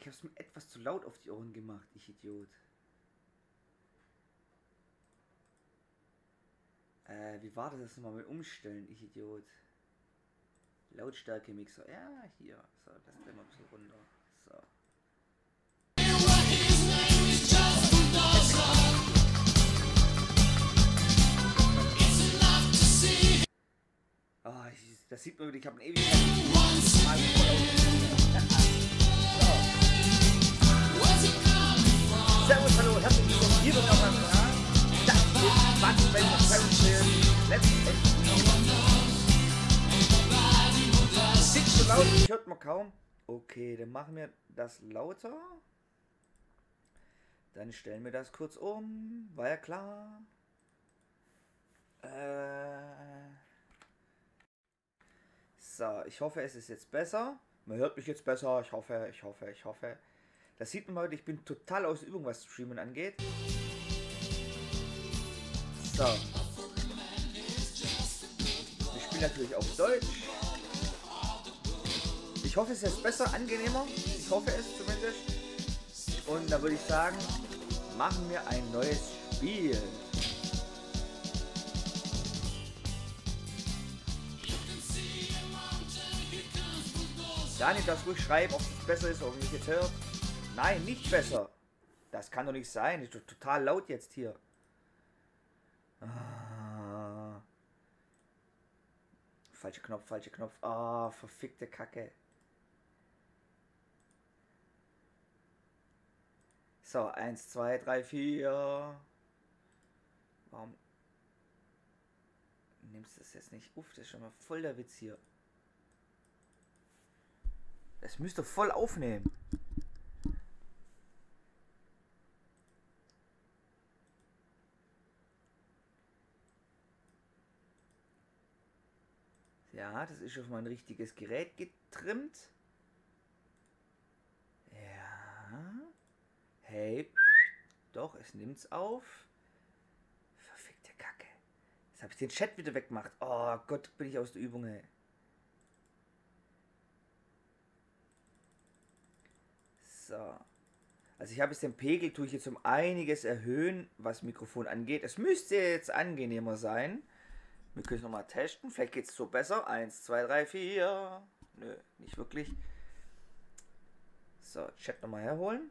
ich hab's mir etwas zu laut auf die Ohren gemacht, ich Idiot. Äh, wie war das nochmal mit Umstellen, ich Idiot? Lautstärke Mixer. Ja, hier. So, das drehen wir ein bisschen runter. So. Ich, das sieht man wirklich, ich habe einen ewig. Servus, hallo, herzlich willkommen hier wieder auf meinem Kanal. Das ist Batman Fernsehen. Letztendlich. Sieht so laut, ich hört man kaum. Okay, dann machen wir das lauter. Dann stellen wir das kurz um. War ja klar. Äh. So, ich hoffe, es ist jetzt besser. Man hört mich jetzt besser. Ich hoffe, ich hoffe, ich hoffe. Das sieht man heute, ich bin total aus Übung, was Streamen angeht. So. Ich spiele natürlich auf Deutsch. Ich hoffe, es ist besser, angenehmer. Ich hoffe es zumindest. Und da würde ich sagen, machen wir ein neues Spiel. Daniel, das ruhig schreiben, ob es besser ist, ob mich jetzt hört. Nein, nicht besser. Das kann doch nicht sein. Ist doch total laut jetzt hier. Ah. Falscher Knopf, falscher Knopf. Ah, verfickte Kacke. So, 1, 2, 3, 4. Warum nimmst du das jetzt nicht? Uff, das ist schon mal voll der Witz hier. Das müsste voll aufnehmen. Das ist auf mein richtiges Gerät getrimmt. Ja. Hey. Doch, es nimmt's auf. Verfickte Kacke. Jetzt habe ich den Chat wieder weggemacht. Oh Gott, bin ich aus der Übung, ey. So. Also ich habe jetzt den Pegel, tue ich jetzt um einiges erhöhen, was Mikrofon angeht. Es müsste jetzt angenehmer sein. Wir können es nochmal testen. Vielleicht geht es so besser. Eins, zwei, drei, vier. Nö, nicht wirklich. So, Chat nochmal herholen.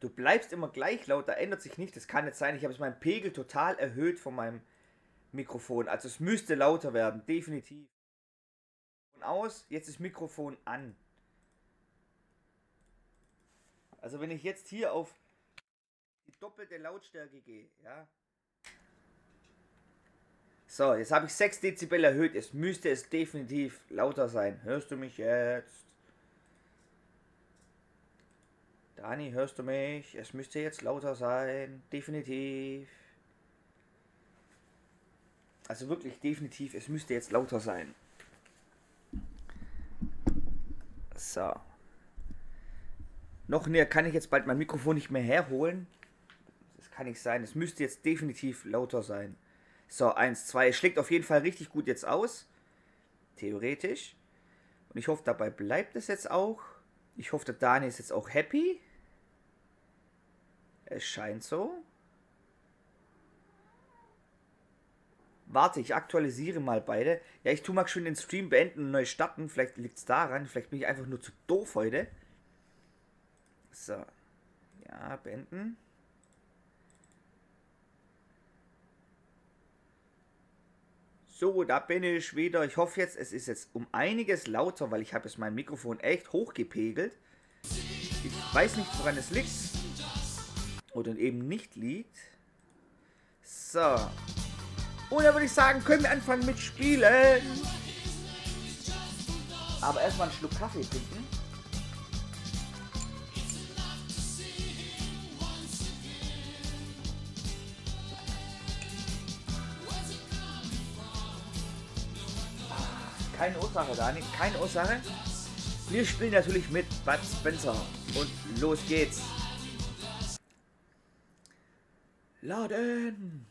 Du bleibst immer gleich laut, da ändert sich nichts. Das kann nicht sein. Ich habe jetzt meinen Pegel total erhöht von meinem Mikrofon. Also es müsste lauter werden, definitiv. Von aus, jetzt ist Mikrofon an. Also wenn ich jetzt hier auf die doppelte Lautstärke gehe, ja. So, jetzt habe ich 6 Dezibel erhöht. Es müsste es definitiv lauter sein. Hörst du mich jetzt? Dani, hörst du mich? Es müsste jetzt lauter sein. Definitiv. Also wirklich definitiv, es müsste jetzt lauter sein. So. Noch näher kann ich jetzt bald mein Mikrofon nicht mehr herholen. Das kann nicht sein. Es müsste jetzt definitiv lauter sein. So, 1, 2. Es schlägt auf jeden Fall richtig gut jetzt aus. Theoretisch. Und ich hoffe, dabei bleibt es jetzt auch. Ich hoffe, der Daniel ist jetzt auch happy. Es scheint so. Warte, ich aktualisiere mal beide. Ja, ich tue mal schön den Stream beenden und neu starten. Vielleicht liegt es daran. Vielleicht bin ich einfach nur zu doof heute. So. Ja, beenden. So, da bin ich wieder. Ich hoffe jetzt, es ist jetzt um einiges lauter, weil ich habe jetzt mein Mikrofon echt hochgepegelt. Ich weiß nicht, woran es liegt. Oder eben nicht liegt. So. Und dann würde ich sagen, können wir anfangen mit Spielen. Aber erstmal einen Schluck Kaffee trinken. Keine Ursache, Dani. Keine Ursache. Wir spielen natürlich mit Bud Spencer. Und los geht's. Laden.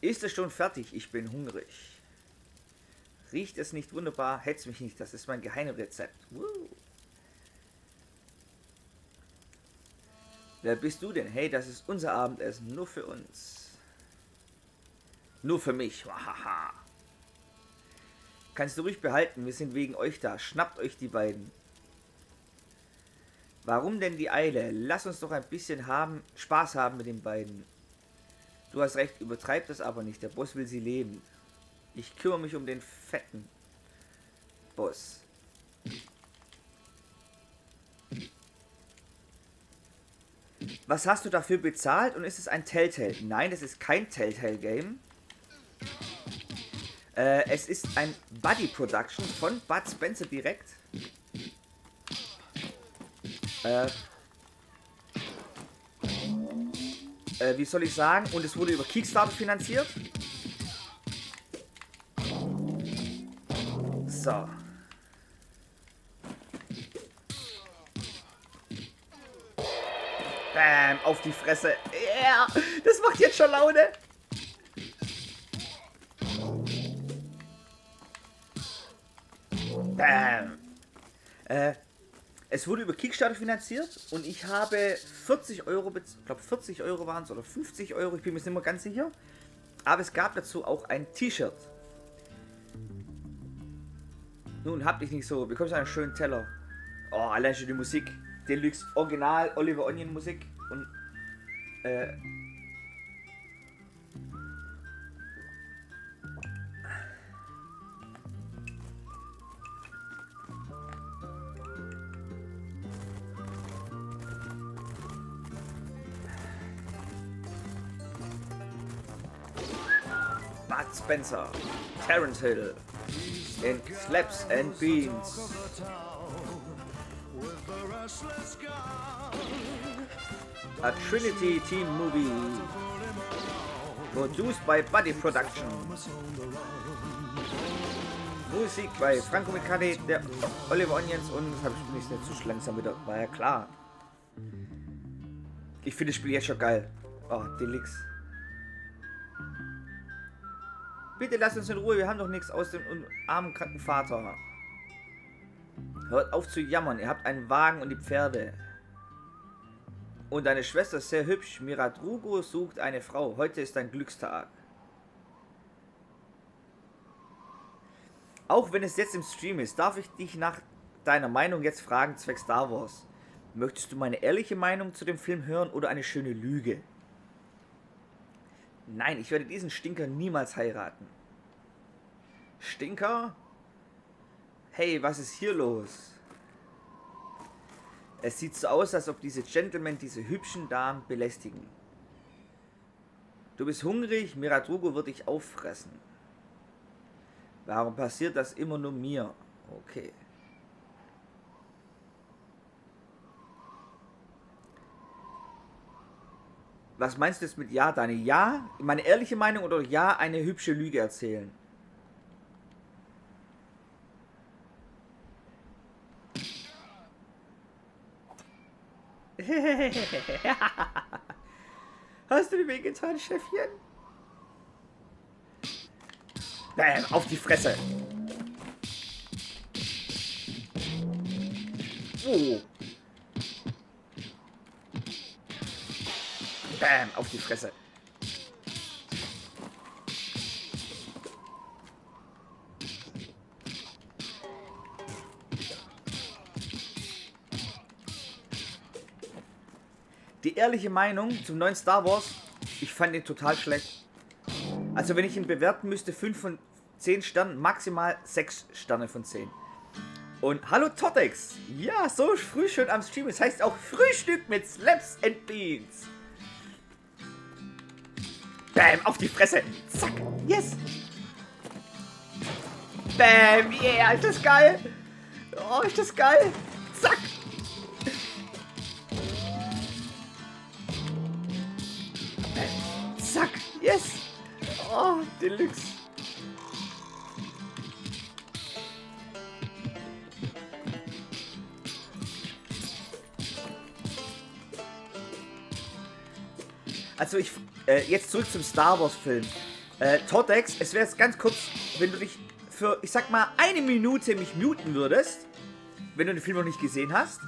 Ist es schon fertig? Ich bin hungrig. Riecht es nicht wunderbar? Hetz mich nicht, das ist mein Geheimrezept. Wer bist du denn? Hey, das ist unser Abendessen, nur für uns. Nur für mich. Hahaha. Kannst du ruhig behalten, wir sind wegen euch da. Schnappt euch die beiden. Warum denn die Eile? Lass uns doch ein bisschen haben, Spaß haben mit den beiden. Du hast recht, übertreib das aber nicht. Der Boss will sie leben. Ich kümmere mich um den fetten Boss. Was hast du dafür bezahlt und ist es ein Telltale? Nein, es ist kein Telltale-Game. Äh, es ist ein Buddy Production von Bud Spencer direkt. Äh, äh, wie soll ich sagen? Und es wurde über Kickstarter finanziert. So. Bam, auf die Fresse. Yeah, das macht jetzt schon Laune. Äh, es wurde über Kickstarter finanziert und ich habe 40 Euro, ich glaube 40 Euro waren es oder 50 Euro, ich bin mir nicht mehr ganz sicher. Aber es gab dazu auch ein T-Shirt. Nun, hab dich nicht so, bekommst einen schönen Teller. Oh, allein schon die Musik. Deluxe Original Oliver Onion Musik und äh, Spencer, Terence Hill in Slaps and Beans. A Trinity Team Movie. Produced by Buddy Production. Musik bei Franco Micali, der Oliver Onions und das habe ich nicht zu langsam wieder. War ja klar. Ich finde das Spiel jetzt schon geil. Oh, Deluxe. Bitte lass uns in Ruhe, wir haben doch nichts aus dem armen kranken Vater. Hört auf zu jammern, ihr habt einen Wagen und die Pferde. Und deine Schwester ist sehr hübsch. Miradrugo sucht eine Frau. Heute ist ein Glückstag. Auch wenn es jetzt im Stream ist, darf ich dich nach deiner Meinung jetzt fragen, zwecks Star Wars. Möchtest du meine ehrliche Meinung zu dem Film hören oder eine schöne Lüge? Nein, ich werde diesen Stinker niemals heiraten. Stinker? Hey, was ist hier los? Es sieht so aus, als ob diese Gentlemen diese hübschen Damen belästigen. Du bist hungrig, Miradrugo wird dich auffressen. Warum passiert das immer nur mir? Okay. Was meinst du jetzt mit Ja? Deine Ja? Meine ehrliche Meinung oder Ja eine hübsche Lüge erzählen? Hast du dir wehgetan, Chefchen? Bam, auf die Fresse. Oh. Bam, auf die Fresse. Die ehrliche Meinung zum neuen Star Wars, ich fand ihn total schlecht. Also wenn ich ihn bewerten müsste, 5 von 10 Sternen, maximal 6 Sterne von 10. Und hallo Totex! Ja, so früh schon am Stream. Es heißt auch Frühstück mit Slaps and Beans. Bam, auf die Fresse. Zack, yes. Bam, yeah, ist das geil. Oh, ist das geil. Zack. Bam, zack, yes. Oh, Deluxe. Also ich, äh, jetzt zurück zum Star Wars Film. Äh, Totex, es wäre jetzt ganz kurz, wenn du dich für, ich sag mal, eine Minute mich muten würdest, wenn du den Film noch nicht gesehen hast.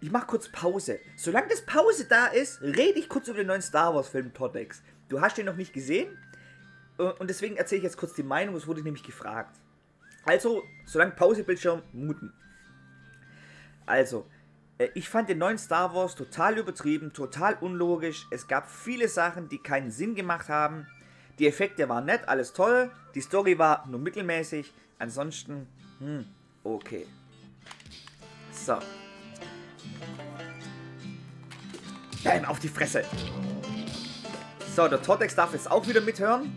Ich mach kurz Pause. Solange das Pause da ist, rede ich kurz über den neuen Star Wars Film Todex. Du hast den noch nicht gesehen äh, und deswegen erzähle ich jetzt kurz die Meinung, es wurde nämlich gefragt. Also, solange Pausebildschirm muten. Also, ich fand den neuen Star Wars total übertrieben, total unlogisch. Es gab viele Sachen, die keinen Sinn gemacht haben. Die Effekte waren nett, alles toll. Die Story war nur mittelmäßig. Ansonsten, hm, okay. So. Bam, auf die Fresse. So, der Tortex darf jetzt auch wieder mithören.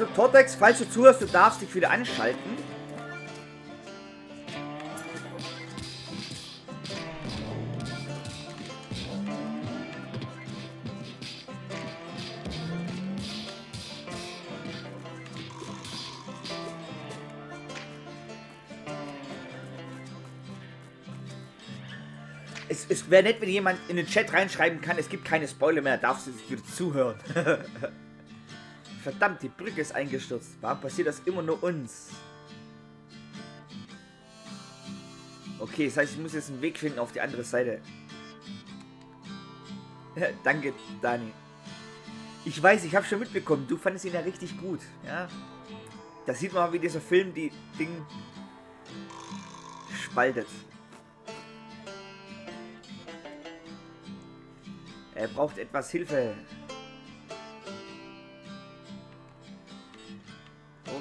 Also Tortex, falls du zuhörst, du darfst dich wieder anschalten. Es, wäre nett, wenn jemand in den Chat reinschreiben kann, es gibt keine Spoiler mehr, darfst du wieder zuhören. Verdammt, die Brücke ist eingestürzt. Warum passiert das immer nur uns? Okay, das heißt, ich muss jetzt einen Weg finden auf die andere Seite. Danke, Dani. Ich weiß, ich habe schon mitbekommen, du fandest ihn ja richtig gut. Ja, Da sieht man, wie dieser Film die Ding spaltet. Er braucht etwas Hilfe.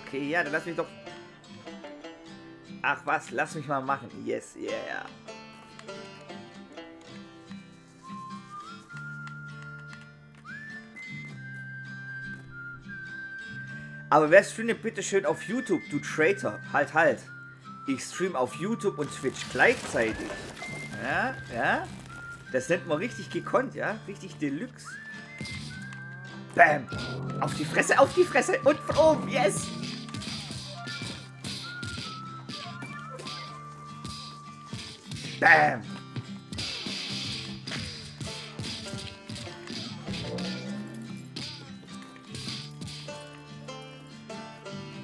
Okay, ja, dann lass mich doch... Ach was, lass mich mal machen. Yes, yeah. Aber wer streamt bitte schön auf YouTube, du Traitor? Halt, halt. Ich stream auf YouTube und Twitch gleichzeitig. Ja, ja. Das nennt man richtig gekonnt, ja? Richtig Deluxe. Bam. Auf die Fresse, auf die Fresse. Und von oben, yes. Bam!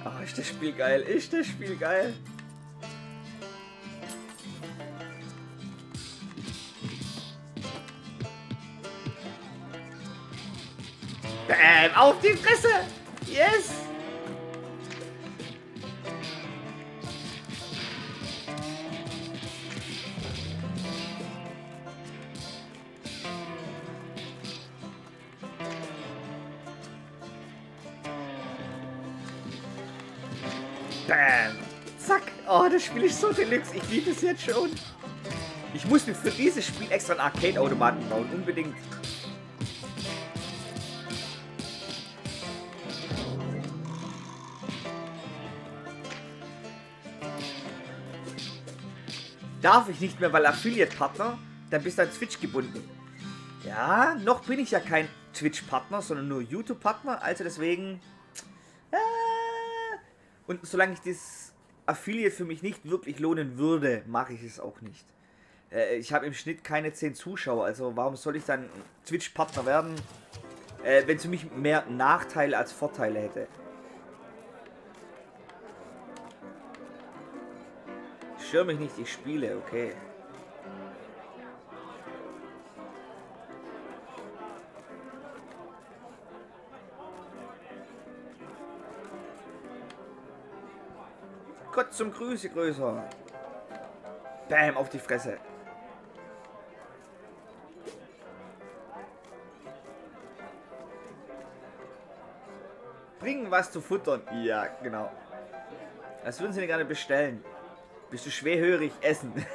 Oh, ist das Spiel geil. Ist das Spiel geil. Bam! Auf die Fresse! Yes! Bam. Zack. Oh, das Spiel ist so deluxe. Ich liebe es jetzt schon. Ich muss mir für dieses Spiel extra einen Arcade-Automaten bauen. Unbedingt. Darf ich nicht mehr, weil Affiliate-Partner, dann bist du an Twitch gebunden. Ja, noch bin ich ja kein Twitch-Partner, sondern nur YouTube-Partner. Also deswegen und solange ich das Affiliate für mich nicht wirklich lohnen würde, mache ich es auch nicht. Äh, ich habe im Schnitt keine 10 Zuschauer, also warum soll ich dann Twitch-Partner werden, äh, wenn es für mich mehr Nachteile als Vorteile hätte? Stör mich nicht, ich spiele, okay. Zum Grüße größer. Bam, auf die Fresse. Bringen was zu futtern. Ja, genau. Das würden sie mir gerne bestellen. Bist du schwerhörig essen?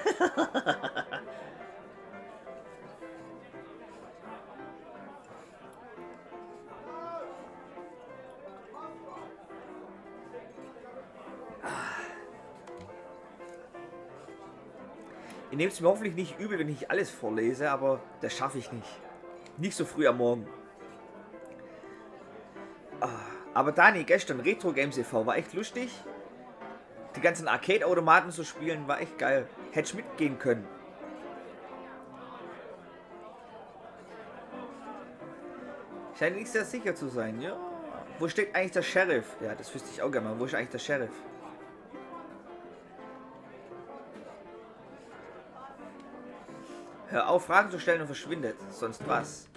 nehmt es mir hoffentlich nicht übel, wenn ich alles vorlese, aber das schaffe ich nicht. Nicht so früh am Morgen. Ah, aber Dani, gestern Retro Games e.V. war echt lustig. Die ganzen Arcade-Automaten zu spielen war echt geil. Hätte ich mitgehen können. Scheint nicht sehr sicher zu sein, ja. Wo steht eigentlich der Sheriff? Ja, das wüsste ich auch gerne mal. Wo ist eigentlich der Sheriff? Hör auf, Fragen zu stellen und verschwindet. Sonst was?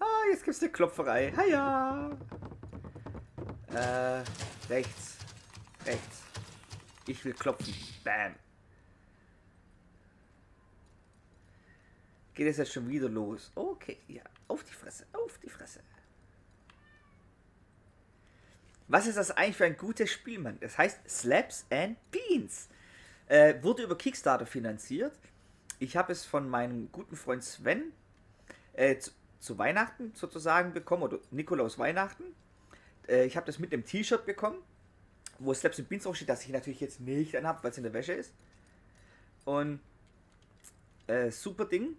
Ah, jetzt gibt's eine Klopferei. Haja. Äh, rechts. Rechts. Ich will klopfen. Bam. Geht es jetzt schon wieder los? Okay, ja. Auf die Fresse, auf die Fresse. Was ist das eigentlich für ein gutes Spiel, Mann? Das heißt Slaps and Beans. Äh, wurde über Kickstarter finanziert. Ich habe es von meinem guten Freund Sven äh, zu, zu, Weihnachten sozusagen bekommen, oder Nikolaus Weihnachten. Äh, ich habe das mit dem T-Shirt bekommen, wo Slaps and Beans draufsteht, das ich natürlich jetzt nicht anhabe, weil es in der Wäsche ist. Und äh, super Ding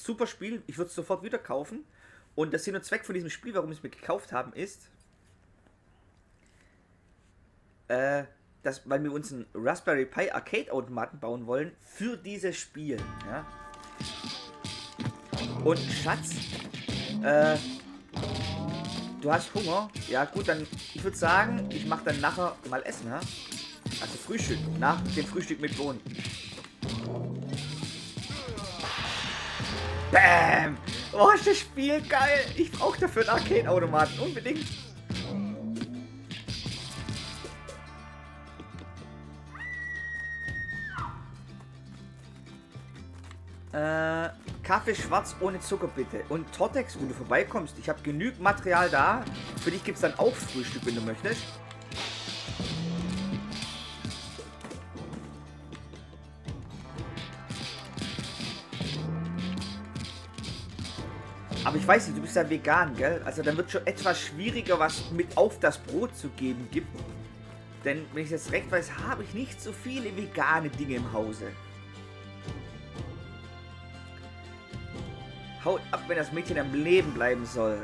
super Spiel, ich würde es sofort wieder kaufen. Und der Sinn und Zweck von diesem Spiel, warum wir es mir gekauft haben, ist, äh, dass, weil wir uns einen Raspberry Pi Arcade-Automaten bauen wollen für dieses Spiel. Ja? Und Schatz, äh, du hast Hunger? Ja gut, dann, ich würde sagen, ich mache dann nachher mal Essen, ja? Also Frühstück, nach dem Frühstück mit Bohnen. Bam! Oh, ist das Spiel geil! Ich brauche dafür einen Arcade-Automaten, unbedingt. Äh, Kaffee schwarz ohne Zucker bitte. Und Tortex, wo du vorbeikommst, ich habe genügend Material da. Für dich gibt es dann auch Frühstück, wenn du möchtest. Aber ich weiß nicht, du bist ja vegan, gell? Also dann wird schon etwas schwieriger, was mit auf das Brot zu geben gibt. Denn wenn ich jetzt recht weiß, habe ich nicht so viele vegane Dinge im Hause. Haut ab, wenn das Mädchen am Leben bleiben soll.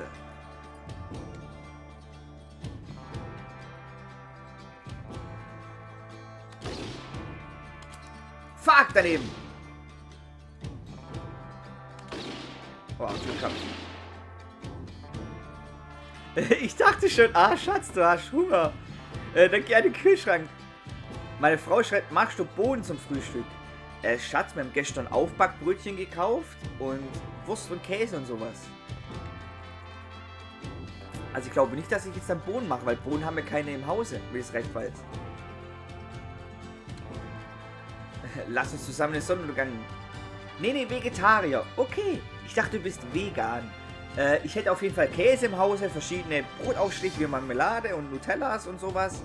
Fuck, daneben! Oh, Glück gehabt. Ich dachte schon, ah Schatz, du hast Hunger. Äh, dann geh an den Kühlschrank. Meine Frau schreibt, machst du Bohnen zum Frühstück? Äh, Schatz, wir haben gestern Aufbackbrötchen gekauft und Wurst und Käse und sowas. Also ich glaube nicht, dass ich jetzt dann Bohnen mache, weil Bohnen haben wir keine im Hause, wie es recht weiß. Lass uns zusammen den Sonnenuntergang. Nee, nee, Vegetarier. Okay. Ich dachte, du bist vegan. Äh, ich hätte auf jeden Fall Käse im Hause, verschiedene Brotaufstriche wie Marmelade und Nutellas und sowas.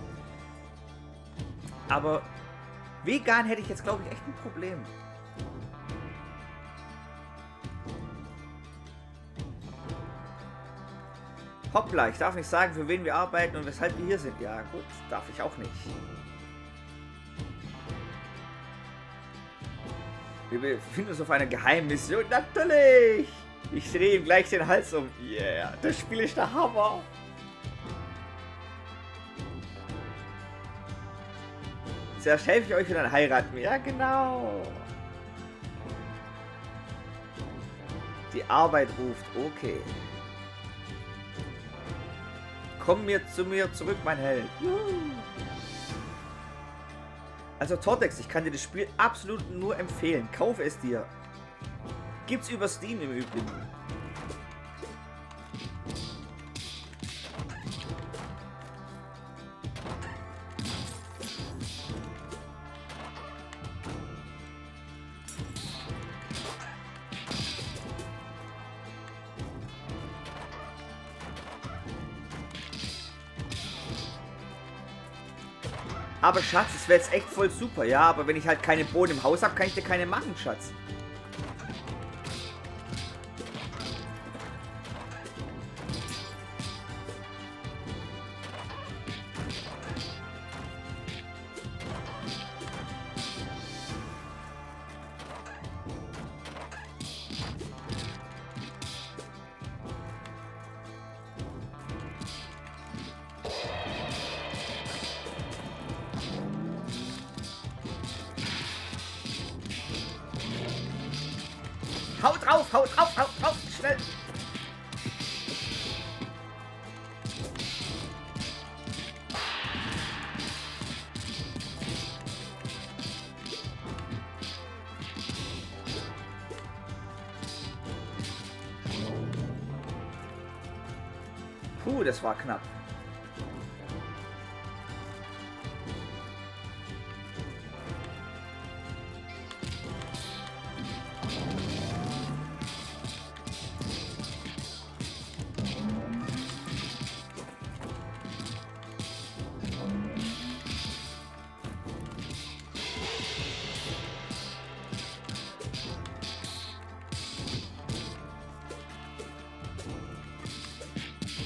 Aber vegan hätte ich jetzt, glaube ich, echt ein Problem. Hoppla, ich darf nicht sagen, für wen wir arbeiten und weshalb wir hier sind. Ja, gut, darf ich auch nicht. Wir befinden uns auf einer Geheimmission. Natürlich! Ich drehe ihm gleich den Hals um. Yeah, das Spiel ist der Hammer. Zuerst helfe ich euch und dann heiraten wir. Ja, genau. Die Arbeit ruft. Okay. Komm mir zu mir zurück, mein Held. Also Tortex, ich kann dir das Spiel absolut nur empfehlen. Kaufe es dir. Gibt's über Steam im Übrigen. Aber Schatz, das wäre jetzt echt voll super, ja. Aber wenn ich halt keine Bohnen im Haus habe, kann ich dir keine machen, Schatz.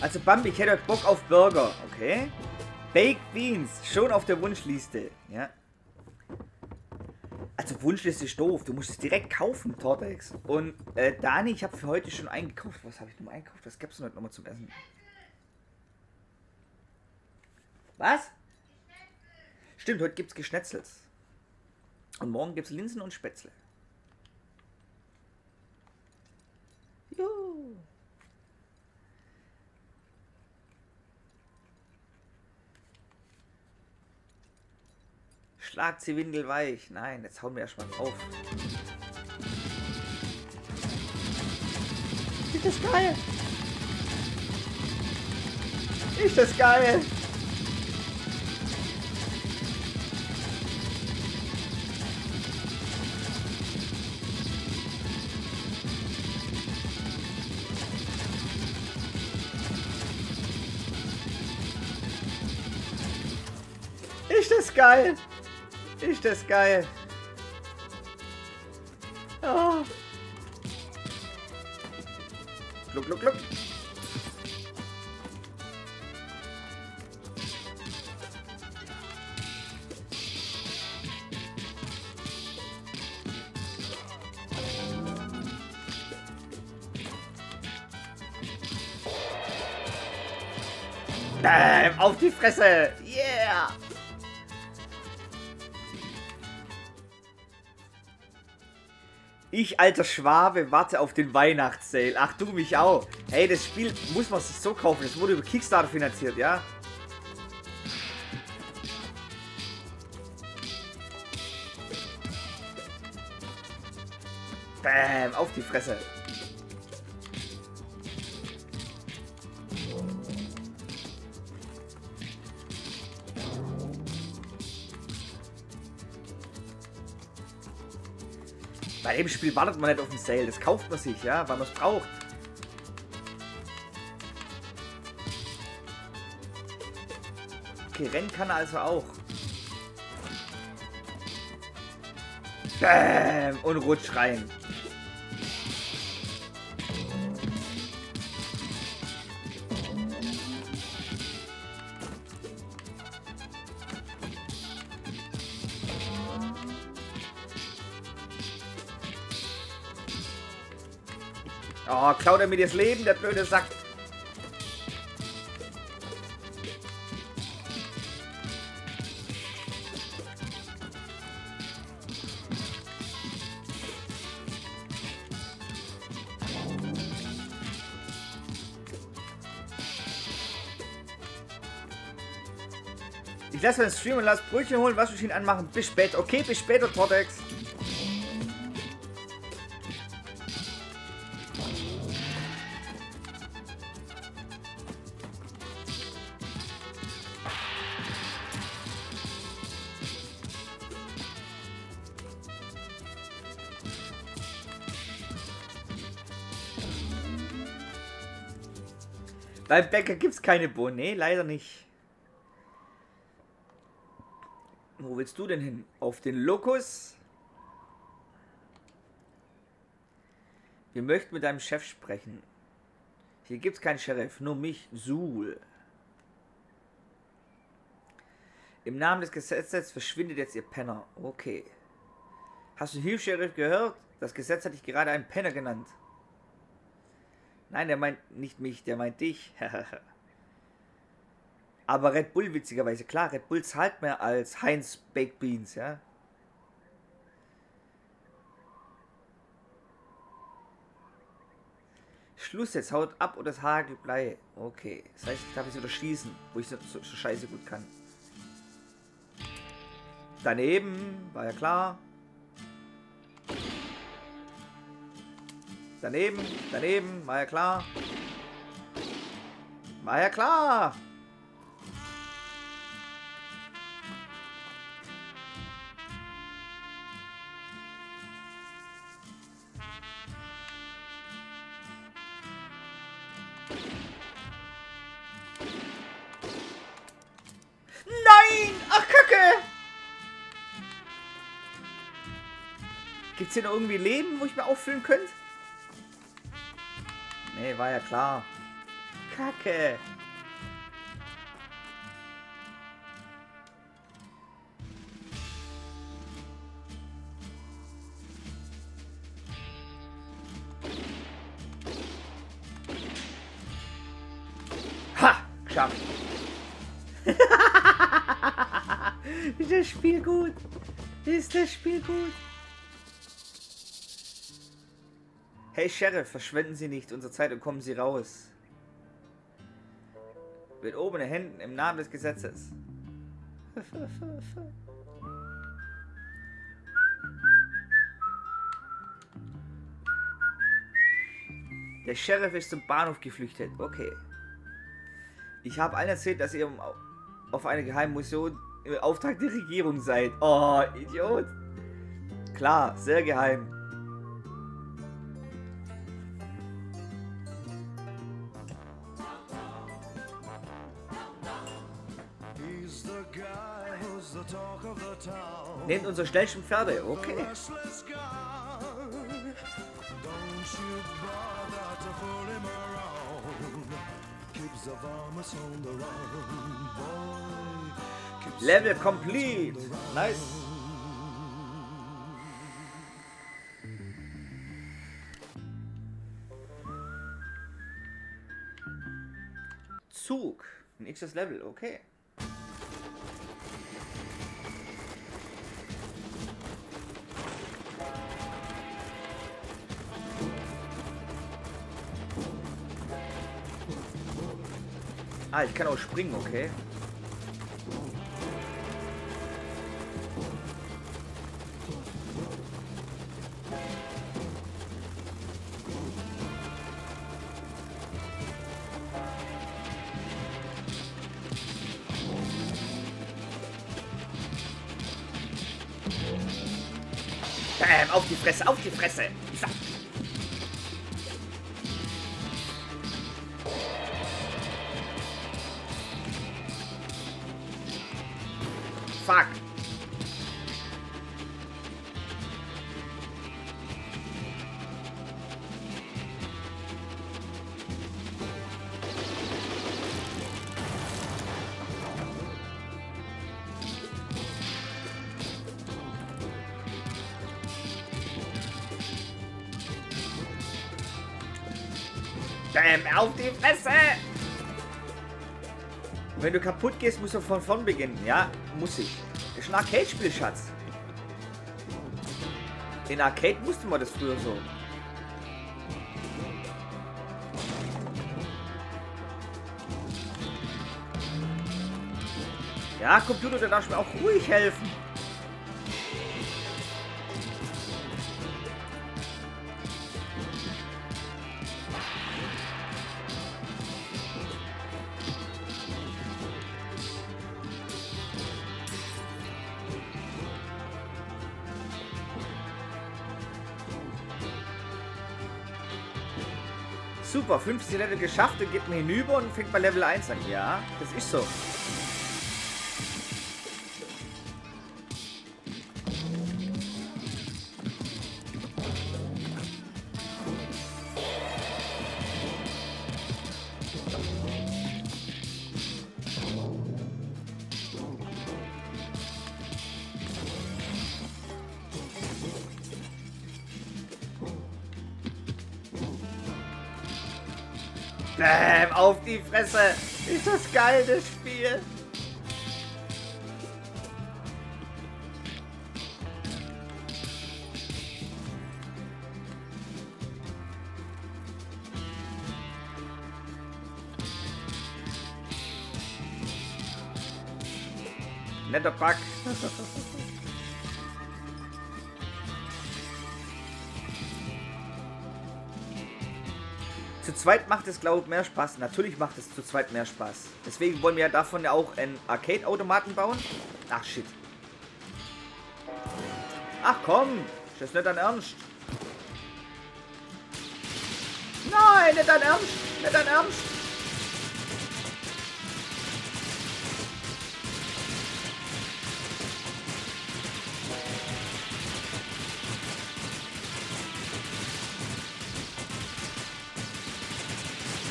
Also Bambi, ich hätte Bock auf Burger, okay? Baked Beans, schon auf der Wunschliste, ja. Also Wunschliste ist doof, du musst es direkt kaufen, Tortex. Und äh, Dani, ich habe für heute schon eingekauft. Was habe ich noch eingekauft? Was gab es heute nochmal zum Essen? Was? Stimmt, heute gibt es Geschnetzels. Und morgen gibt es Linsen und Spätzle. Schlag sie windelweich. Nein, jetzt hauen wir erstmal drauf. Ist das geil? Ist das geil? Ist das geil? Ist das geil? Oh. Gluck, gluck, gluck. Auf die Fresse. Yeah. Ich, alter Schwabe, warte auf den Weihnachtssale. Ach, du mich auch. Hey, das Spiel muss man sich so kaufen. Das wurde über Kickstarter finanziert, ja? Bam, auf die Fresse. Bei dem Spiel wartet man nicht auf den Sale, das kauft man sich, ja, weil man es braucht. Okay, rennen kann er also auch. Bäm! Und rutsch rein. Klaut er mir das Leben, der blöde Sack. Ich lasse den Stream und lass Brötchen holen, Waschmaschinen anmachen. Bis später. Okay, bis später, Tortex. Beim Bäcker gibt's keine Bohnen. Nee, leider nicht. Wo willst du denn hin? Auf den Lokus? Wir möchten mit deinem Chef sprechen. Hier gibt's keinen Sheriff, nur mich, Suhl. Im Namen des Gesetzes verschwindet jetzt ihr Penner. Okay. Hast du Hilf, Sheriff, gehört? Das Gesetz hat dich gerade einen Penner genannt. Nein, der meint nicht mich, der meint dich. Aber Red Bull witzigerweise, klar, Red Bull zahlt mehr als Heinz Baked Beans, ja. Schluss jetzt, haut ab oder das Hagelblei. Okay, das heißt, ich darf jetzt wieder schießen, wo ich so, so, so scheiße gut kann. Daneben, war ja klar. Daneben, daneben, war ja klar. War ja klar. Nein! Ach, Kacke! Gibt's hier noch irgendwie Leben, wo ich mir auffüllen könnte? Nee, war ja klar. Kacke. Ha! Geschafft. Ist das Spiel gut? Ist das Spiel gut? Hey Sheriff, verschwenden Sie nicht unsere Zeit und kommen Sie raus. Mit oberen Händen im Namen des Gesetzes. Der Sheriff ist zum Bahnhof geflüchtet. Okay. Ich habe allen erzählt, dass ihr auf eine geheime Mission im Auftrag der Regierung seid. Oh, Idiot. Klar, sehr geheim. Nehmt unsere schnellsten Pferde. Okay. Level complete. Nice. Zug. Nächstes Level, okay. Ah, ich kann auch springen, okay. Fuck. Bam, auf die Fresse! Wenn du kaputt gehst, musst du von vorn beginnen. Ja, muss ich. Ist ein Arcade-Spiel, Schatz. In Arcade musste man das früher so. Ja, Computer, da darfst du mir auch ruhig helfen. Super, 50 Level geschafft und geht mir hinüber und fängt bei Level 1 an. Ja, das ist so. altes Spiel. Netter Bug. zweit macht es, glaube ich, mehr Spaß. Natürlich macht es zu zweit mehr Spaß. Deswegen wollen wir ja davon ja auch einen Arcade-Automaten bauen. Ach, shit. Ach komm, ist das nicht dein Ernst? Nein, nicht dein Ernst, nicht dein Ernst.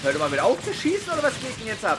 Hört ihr mal wieder auf zu schießen oder was geht denn jetzt ab?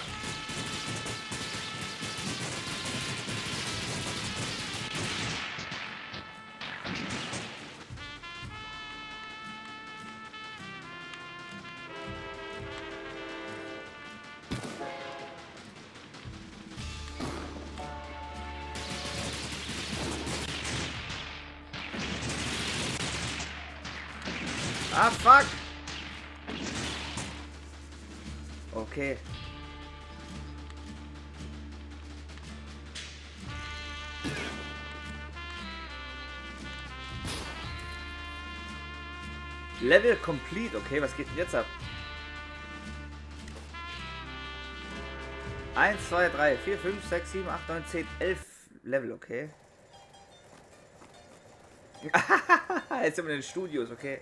Okay, was geht denn jetzt ab? 1, 2, 3, 4, 5, 6, 7, 8, 9, 10, 11 Level, okay. Jetzt sind wir in den Studios, okay.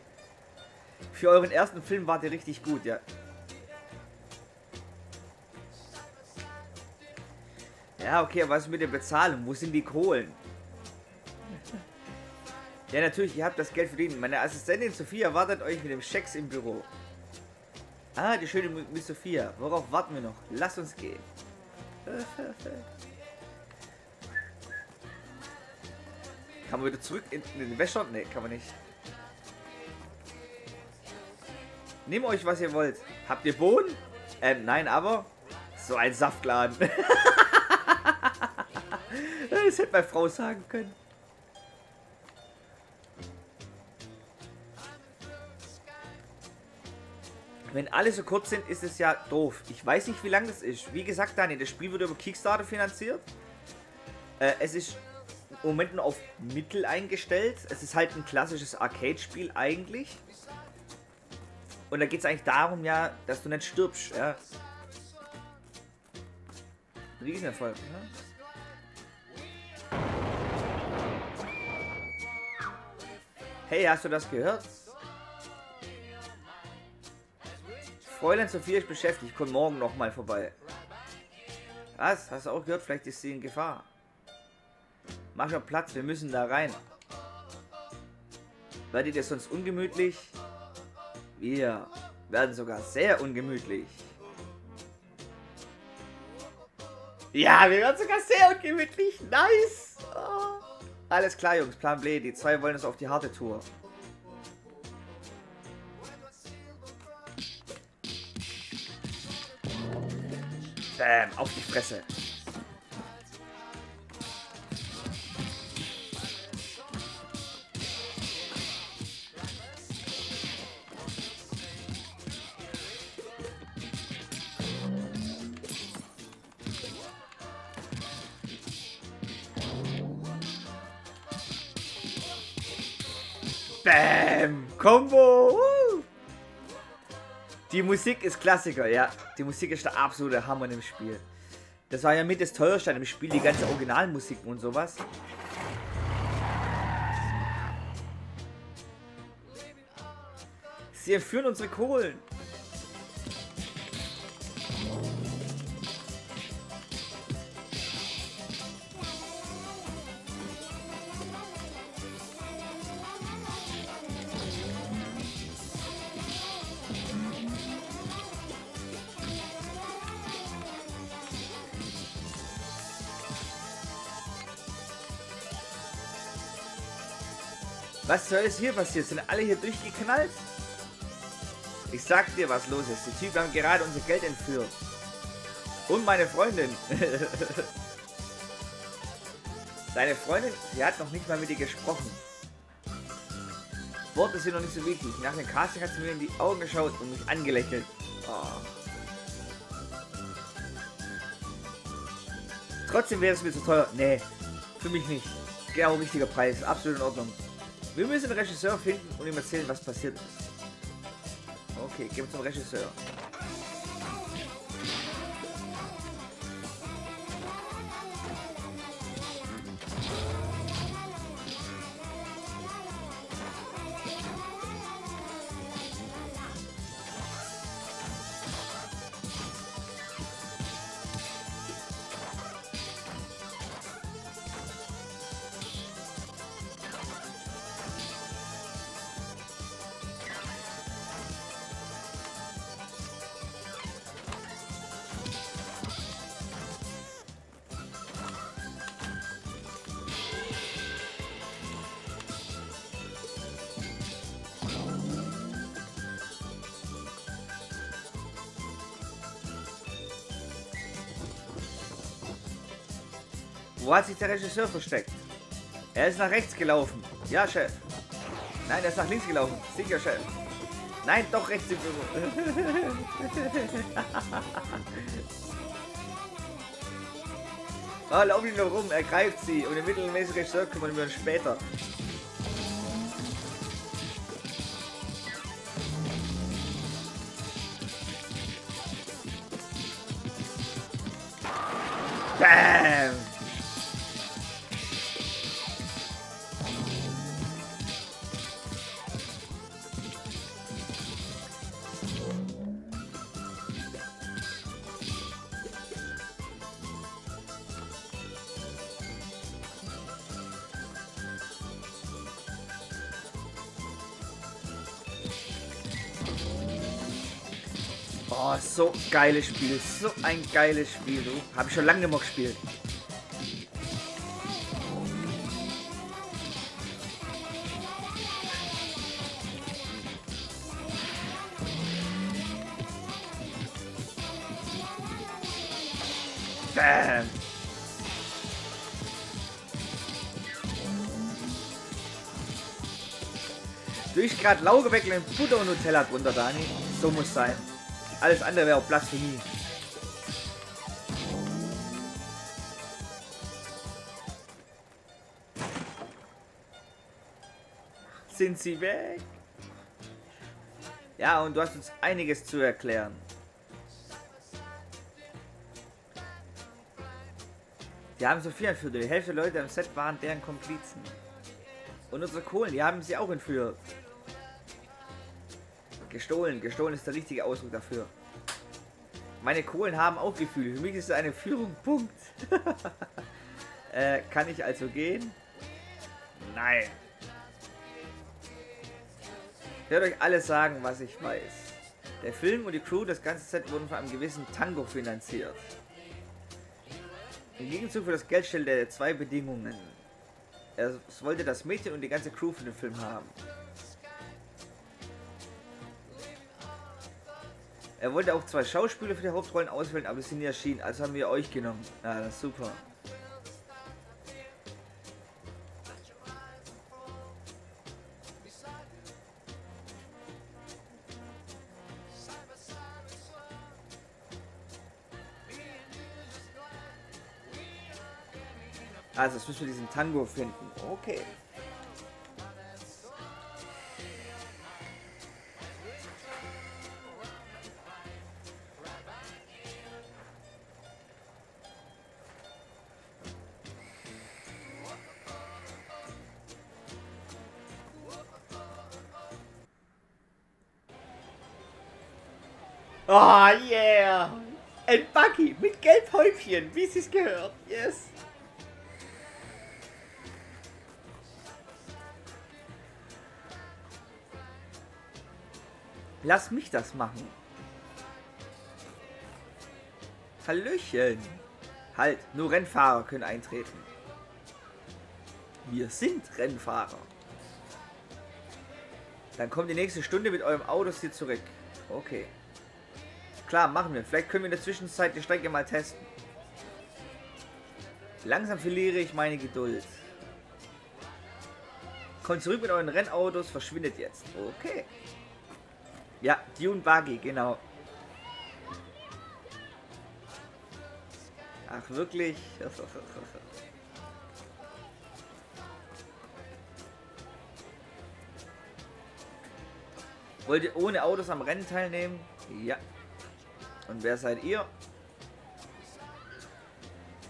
Für euren ersten Film wart ihr richtig gut, ja. Ja, okay, was mit der Bezahlung? Wo sind die Kohlen? Ja, natürlich, ihr habt das Geld verdient. Meine Assistentin Sophia wartet euch mit dem Schecks im Büro. Ah, die schöne Miss Sophia. Worauf warten wir noch? Lass uns gehen. Kann man wieder zurück in, in den Wäscher? Ne, kann man nicht. Nehmt euch, was ihr wollt. Habt ihr Bohnen? Ähm, nein, aber so ein Saftladen. das hätte meine Frau sagen können. Wenn alle so kurz sind, ist es ja doof. Ich weiß nicht, wie lang das ist. Wie gesagt, Daniel, das Spiel wird über Kickstarter finanziert. Äh, es ist im Moment nur auf Mittel eingestellt. Es ist halt ein klassisches Arcade-Spiel eigentlich. Und da geht es eigentlich darum, ja, dass du nicht stirbst. Ja. Riesenerfolg, ne? Hey, hast du das gehört? Fräulein Sophia ist beschäftigt, komm morgen noch mal vorbei. Was? Hast du auch gehört? Vielleicht ist sie in Gefahr. Mach schon Platz, wir müssen da rein. Werdet ihr sonst ungemütlich? Wir werden sogar sehr ungemütlich. Ja, wir werden sogar sehr ungemütlich. Nice. Oh. Alles klar, Jungs. Plan B. Die zwei wollen es auf die harte Tour. Bam. Auf die Fresse. Bam! Combo! Die Musik ist Klassiker, ja. Die Musik ist der absolute Hammer im Spiel. Das war ja mit das teuerste im Spiel, die ganze Originalmusik und sowas. Sie entführen unsere Kohlen. Soll es hier passiert? Sind alle hier durchgeknallt? Ich sag dir, was los ist. Die Typen haben gerade unser Geld entführt. Und meine Freundin. Deine Freundin, sie hat noch nicht mal mit dir gesprochen. Worte sind noch nicht so wichtig. Nach dem Casting hat sie mir in die Augen geschaut und mich angelächelt. Oh. Trotzdem wäre es mir zu teuer. Nee, für mich nicht. Genau richtiger Preis, absolut in Ordnung. Wir müssen einen Regisseur finden und ihm erzählen, was passiert ist. Okay, gehen wir zum Regisseur. Wo hat sich der Regisseur versteckt? Er ist nach rechts gelaufen. Ja, Chef. Nein, er ist nach links gelaufen. Sicher, Chef. Nein, doch rechts im Büro. oh, lauf ihn nur rum, er greift sie und den mittelmäßigen Regisseur kümmern wir uns später. Geiles Spiel. So ein geiles Spiel, du. Habe ich schon lange mehr gespielt. Bam. Durch gerade Laugeweckl und Butter und Nutella drunter, Dani. So muss sein. Alles andere wäre auch Blasphemie. Sind sie weg? Ja, und du hast uns einiges zu erklären. Die haben Sophia entführt. Die Hälfte der Leute am Set waren deren Komplizen. Und unsere Kohlen, die haben sie auch entführt. Gestohlen. Gestohlen ist der richtige Ausdruck dafür. Meine Kohlen haben auch Gefühle. Für mich ist es eine Führung. Punkt. äh, kann ich also gehen? Nein. Werde euch alles sagen, was ich weiß. Der Film und die Crew, das ganze Set wurden von einem gewissen Tango finanziert. Im Gegenzug für das Geld stellte er zwei Bedingungen. Er wollte das Mädchen und die ganze Crew für den Film haben. Er wollte auch zwei Schauspieler für die Hauptrollen auswählen, aber sie sind nie erschienen, also haben wir euch genommen. Ja, das ist super. Also, jetzt müssen wir diesen Tango finden. Okay. Buggy mit Gelbhäubchen, wie es gehört. Yes! Lass mich das machen. Hallöchen. Halt, nur Rennfahrer können eintreten. Wir sind Rennfahrer. Dann kommt die nächste Stunde mit eurem Autos hier zurück. Okay. Klar, machen wir. Vielleicht können wir in der Zwischenzeit die Strecke mal testen. Langsam verliere ich meine Geduld. Kommt zurück mit euren Rennautos, verschwindet jetzt. Okay. Ja, Dune Buggy, genau. Ach, wirklich? Wollt ihr ohne Autos am Rennen teilnehmen? Ja. Und wer seid ihr?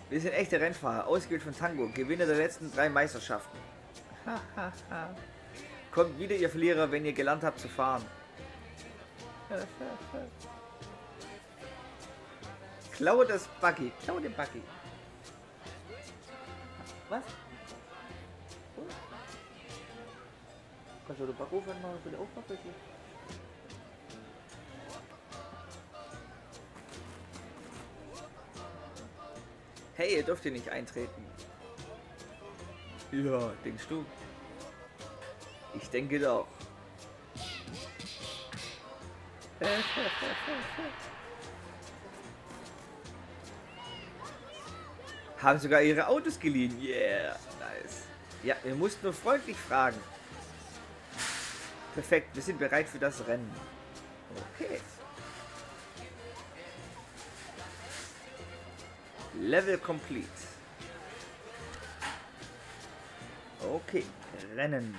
Wir sind echte Rennfahrer, ausgewählt von Tango, Gewinner der letzten drei Meisterschaften. Kommt wieder, ihr Verlierer, wenn ihr gelernt habt zu fahren. Klau das Buggy. Klau den Buggy. Was? Kannst du den Backofen machen für die Hey, ihr dürft hier nicht eintreten. Ja, denkst du? Ich denke doch. Haben sogar ihre Autos geliehen. Yeah, nice. Ja, wir mussten nur freundlich fragen. Perfekt, wir sind bereit für das Rennen. Okay. Level complete. Okay, Rennen.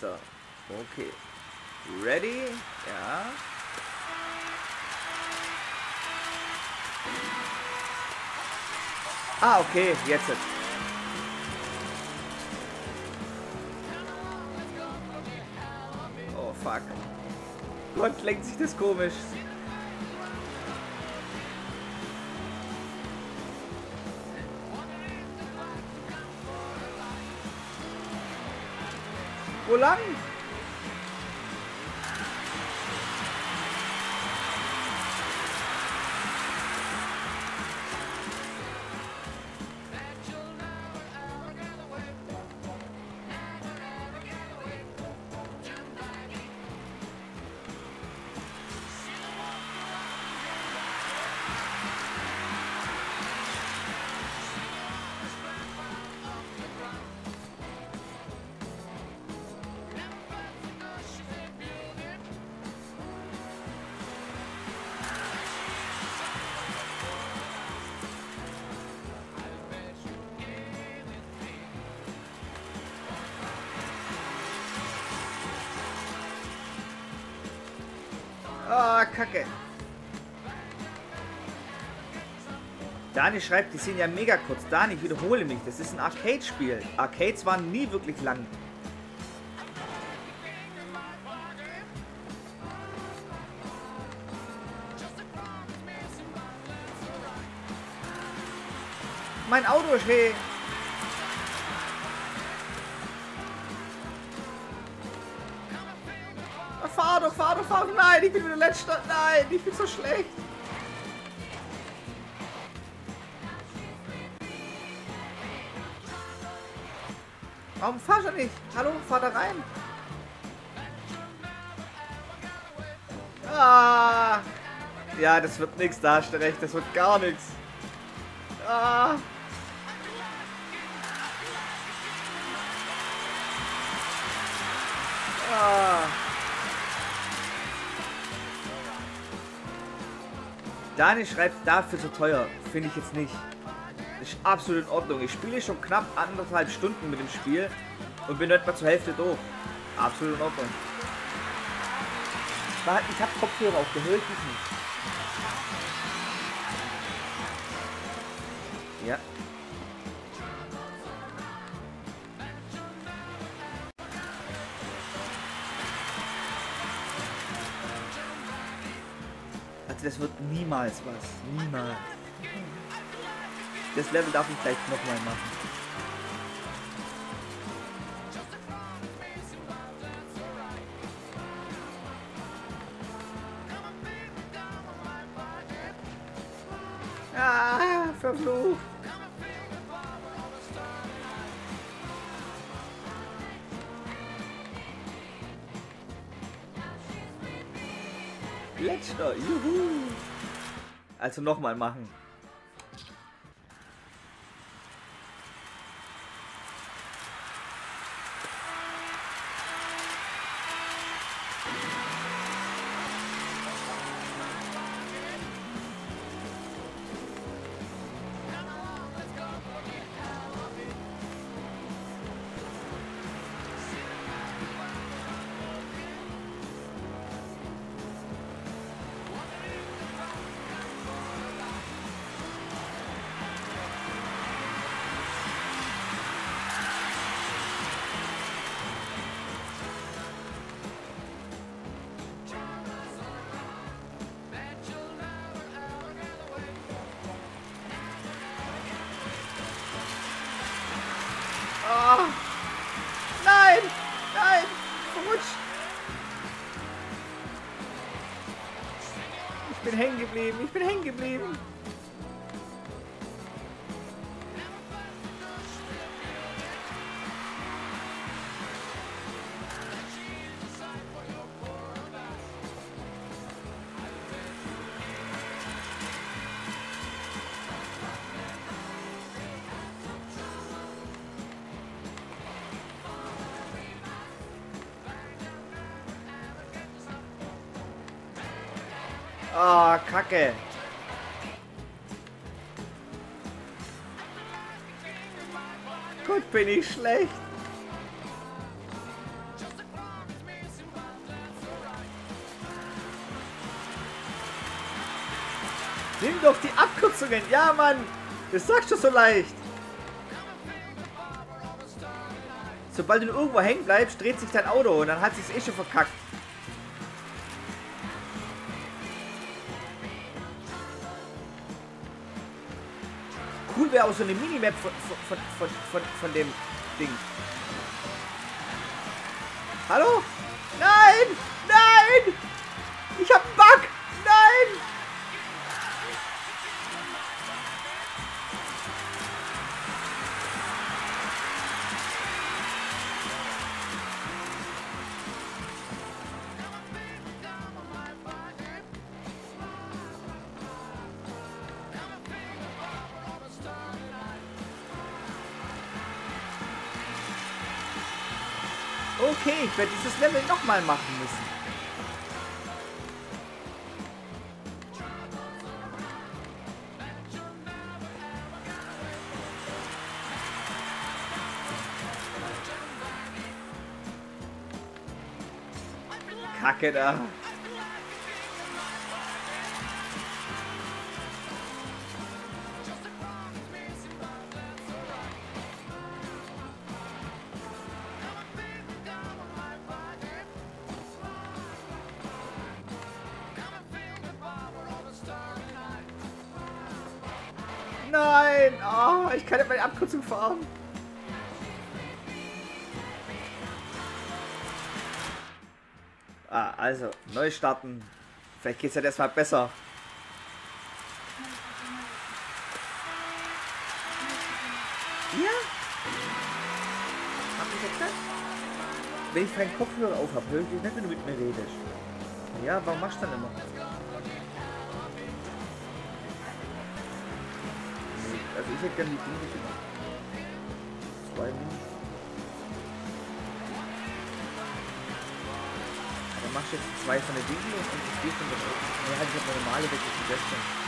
So, okay. Ready? Ja. Ah, okay, jetzt. Oh, fuck. Gott, lenkt sich das komisch. Lang? Dani schreibt, die sind ja mega kurz. Dani, ich wiederhole mich, das ist ein Arcade-Spiel. Arcades waren nie wirklich lang. Mein Auto ist hey. Fahr doch, fahr doch, fahr doch. Nein, ich bin wieder letzter. Nein, ich bin so schlecht. Warum fahr ich nicht? Hallo, fahr da rein. Ah. Ja, das wird nichts, da hast du recht. Das wird gar nichts. Ah. Ah. Dani schreibt dafür zu teuer. Finde ich jetzt nicht. Ist absolut in Ordnung. Ich spiele schon knapp anderthalb Stunden mit dem Spiel und bin etwa zur Hälfte durch. Absolut in Ordnung. Ich habe Kopfhörer auf, der hört mich nicht. Ja. Also das wird niemals was. Niemals. Das Level darf ich gleich nochmal machen. Ah, verflucht. Letzter, juhu. Also nochmal machen. Kacke. Gott, bin ich schlecht. Nimm doch die Abkürzungen. Ja, Mann. Das sagst du so leicht. Sobald du irgendwo hängen bleibst, dreht sich dein Auto und dann hat sich's eh schon verkackt. Auch so eine Minimap von, von, von, von, von dem Ding. Hallo? Ich werde dieses Level nochmal machen müssen. Kacke da. Neu starten. Vielleicht geht's ja erstmal besser. Ja? Hab ich das? Wenn ich keinen Kopfhörer auf habe, höre ich nicht, wenn du mit mir redest. Ja, warum machst du dann immer? Also ich hätte gerne die Dinge gemacht. Zwei Minuten. Jetzt zwei von der Dinge und das geht schon wieder. Ne, halt ich hab eine normale wirklich gestern. Wuhu!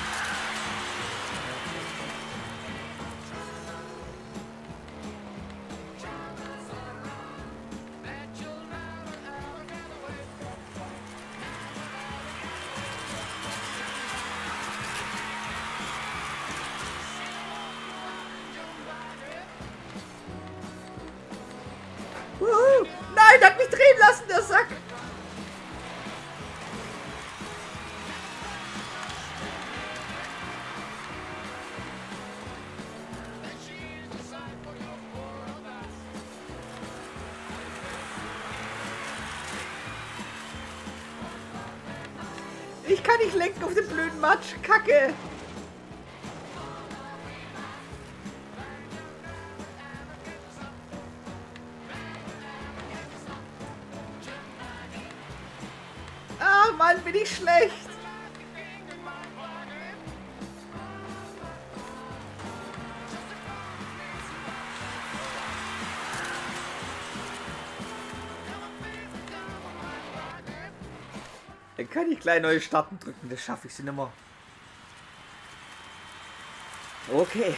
Gleich neue Starten drücken, das schaffe ich sie nicht mehr. Okay.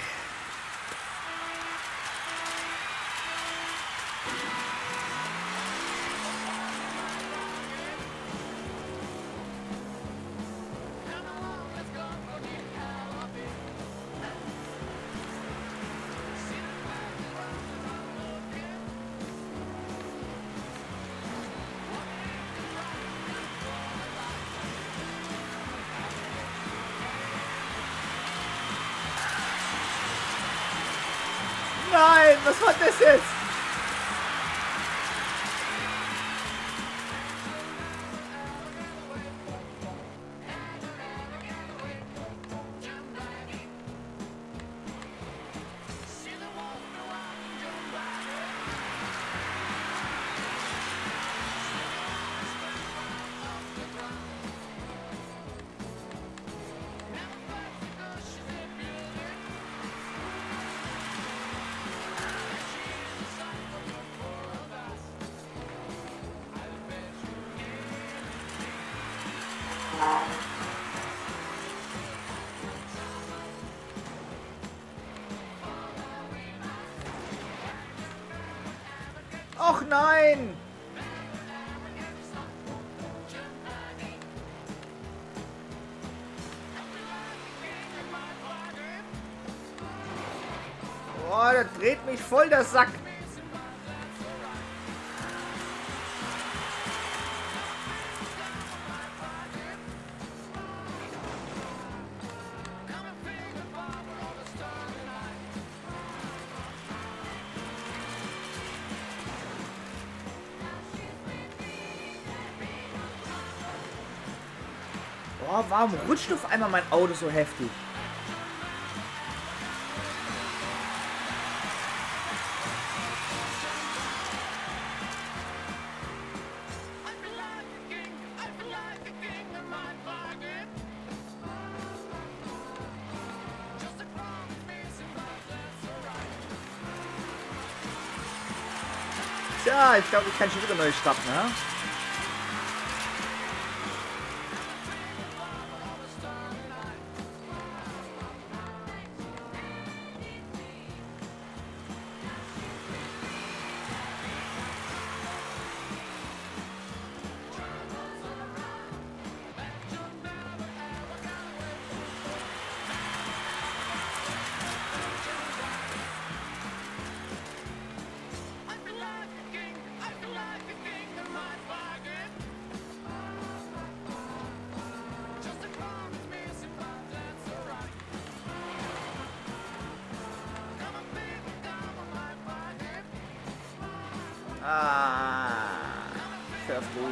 Nein! Boah, der dreht mich voll der Sack. Warum rutscht auf einmal mein Auto so heftig? Tja, ich glaube, ich kann schon wieder neu starten, ne? Ah, verflucht.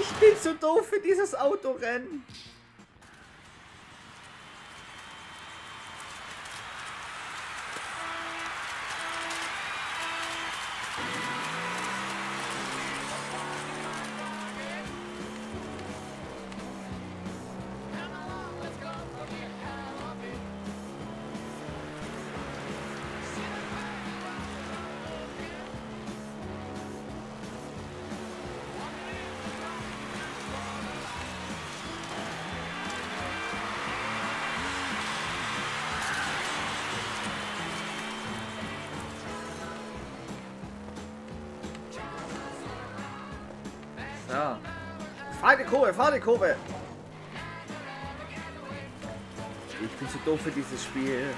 Ich bin zu doof für dieses Autorennen. Fahr die Kurve. Ich bin zu doof für dieses Spiel.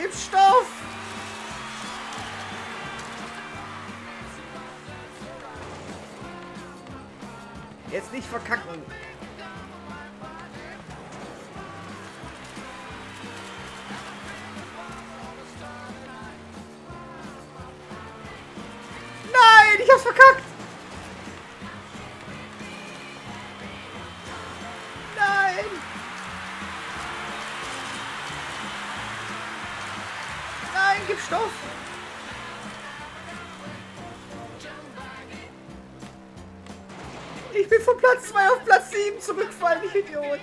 Gib Stoff! Jetzt nicht verkacken. Platz 2 auf Platz 7 zurückgefallen, ich Idiot!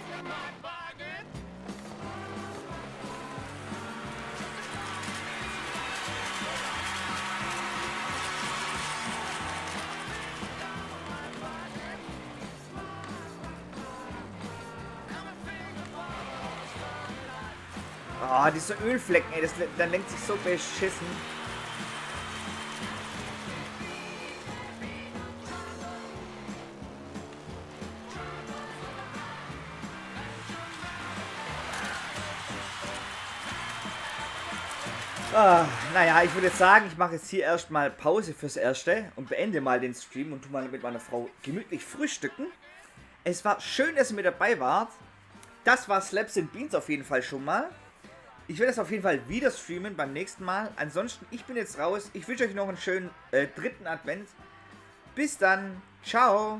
Ah, diese Ölflecken, ey, das, dann lenkt sich so beschissen. Ich würde sagen, ich mache jetzt hier erstmal Pause fürs Erste und beende mal den Stream und tu mal mit meiner Frau gemütlich frühstücken. Es war schön, dass ihr mit dabei wart. Das war Slaps and Beans auf jeden Fall schon mal. Ich werde das auf jeden Fall wieder streamen beim nächsten Mal. Ansonsten, ich bin jetzt raus. Ich wünsche euch noch einen schönen äh, dritten Advent. Bis dann. Ciao.